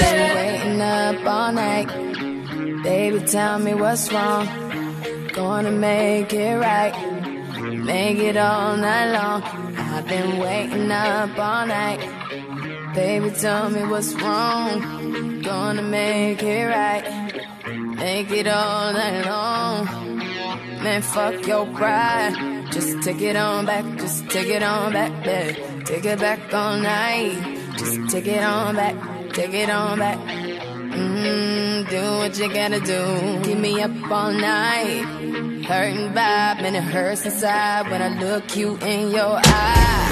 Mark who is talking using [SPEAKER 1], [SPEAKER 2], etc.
[SPEAKER 1] been waiting up all night. Baby, tell me what's wrong. Gonna make it right. Make it all night long. I've been waiting up all night. Baby, tell me what's wrong. Gonna make it right. Make it all night long. Man, fuck your pride. Just take it on back. Just take it on back, baby. Take it back all night. Just take it on back. Take it on back. Mmm, do what you gotta do. Keep me up all night. Hurting vibe, and it hurts inside when I look you in your eyes.